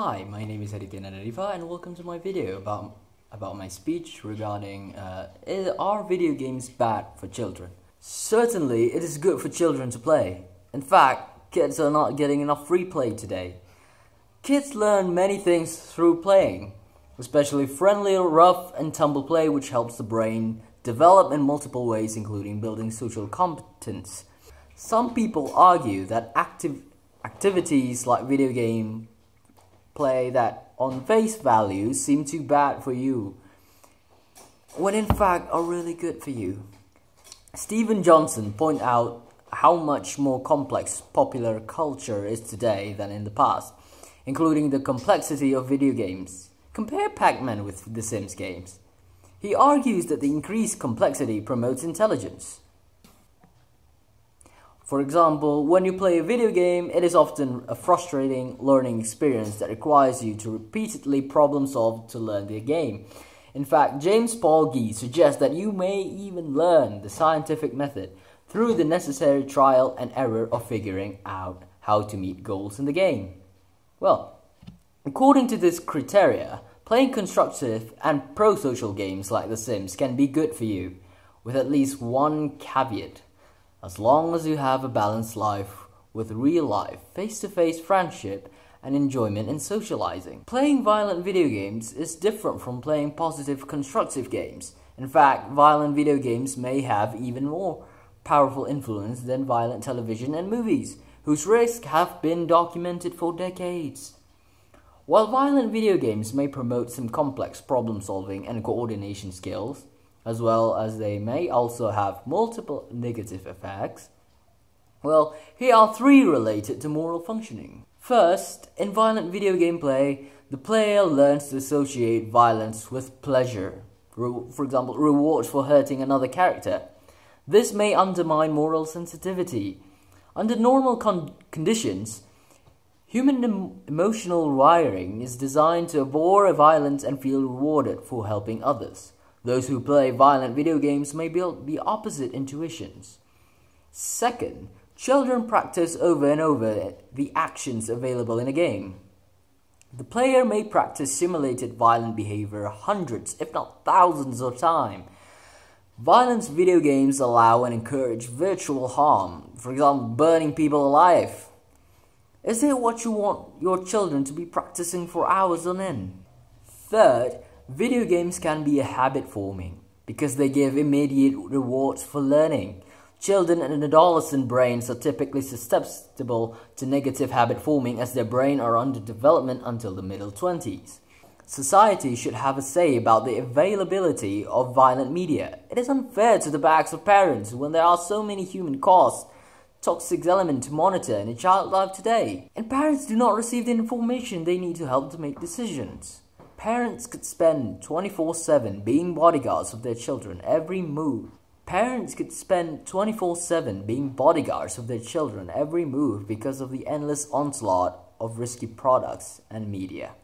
Hi, my name is Aditya Nanda Difa and welcome to my video about about my speech regarding uh, are video games bad for children? Certainly, it is good for children to play. In fact, kids are not getting enough free play today. Kids learn many things through playing, especially friendly, rough, and tumble play, which helps the brain develop in multiple ways, including building social competence. Some people argue that active activities like video game play that on face value seem too bad for you, when in fact are really good for you. Steven Johnson point out how much more complex popular culture is today than in the past, including the complexity of video games. Compare Pac-Man with The Sims games. He argues that the increased complexity promotes intelligence. For example, when you play a video game, it is often a frustrating learning experience that requires you to repeatedly problem solve to learn the game. In fact, James Paul Gee suggests that you may even learn the scientific method through the necessary trial and error of figuring out how to meet goals in the game. Well, according to this criteria, playing constructive and pro-social games like The Sims can be good for you, with at least one caveat. As long as you have a balanced life with real life, face to face friendship, and enjoyment in socializing. Playing violent video games is different from playing positive, constructive games. In fact, violent video games may have even more powerful influence than violent television and movies, whose risks have been documented for decades. While violent video games may promote some complex problem solving and coordination skills, as well as they may also have multiple negative effects. Well, here are three related to moral functioning. First, in violent video game play, the player learns to associate violence with pleasure. For example, rewards for hurting another character. This may undermine moral sensitivity. Under normal con conditions, human em emotional wiring is designed to abhor violence and feel rewarded for helping others. Those who play violent video games may build the opposite intuitions. Second, children practice over and over the actions available in a game. The player may practice simulated violent behavior hundreds, if not thousands of times. Violence video games allow and encourage virtual harm, for example, burning people alive. Is it what you want your children to be practicing for hours on end? Third, Video games can be a habit forming because they give immediate rewards for learning. Children and adolescent brains are typically susceptible to negative habit forming as their brain are under development until the middle 20s. Society should have a say about the availability of violent media. It is unfair to the backs of parents when there are so many human costs, toxic elements to monitor in a child life today, and parents do not receive the information they need to help to make decisions. Parents could spend 24 7 being bodyguards of their children every move. Parents could spend 24 7 being bodyguards of their children every move because of the endless onslaught of risky products and media.